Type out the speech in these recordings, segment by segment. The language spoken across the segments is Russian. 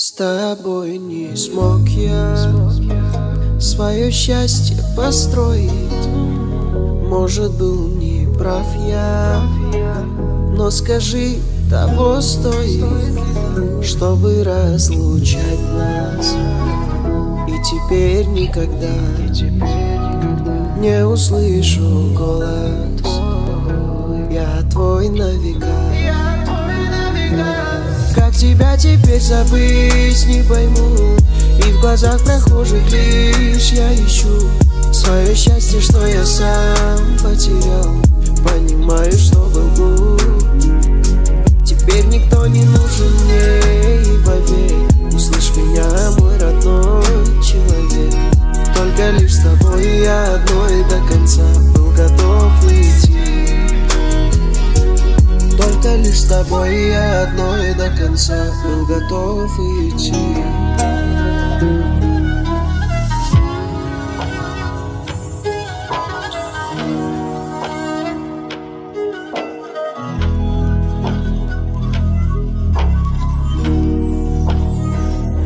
С тобой не смог я свое счастье построить. Может, был не прав я Но скажи, того стоит Чтобы разлучать нас. И теперь никогда Не услышу голос. Я твой на века. как тебя теперь забыть, не пойму И в глазах прохожих лишь я ищу Свое счастье, что я сам потерял. Понимаю, что был глуп. Теперь никто не нужен мне и поверь. Услышь меня, мой родной человек. Только лишь с тобой я одной до конца с тобой я одной до конца был готов идти.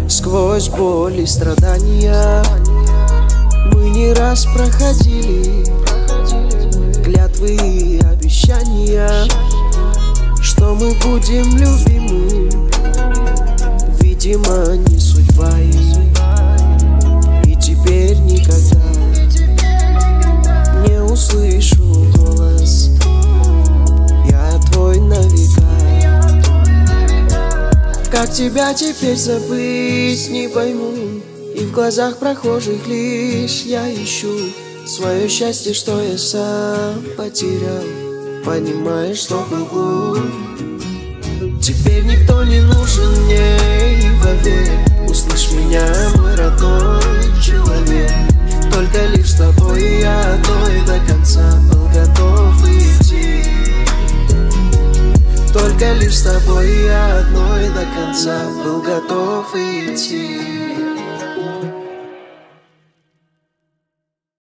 Сквозь боль и страдания будем любимы Видимо, не судьба И теперь никогда Не услышу голос. Я твой на века Как тебя теперь забыть, не пойму. И в глазах прохожих лишь я ищу Свое счастье, что я сам потерял. Понимаешь, что кругу Теперь никто не нужен мне и поверь Услышь меня, мой родной человек. Только лишь с тобой я одной до конца был готов идти. Только лишь с тобой я одной до конца был готов идти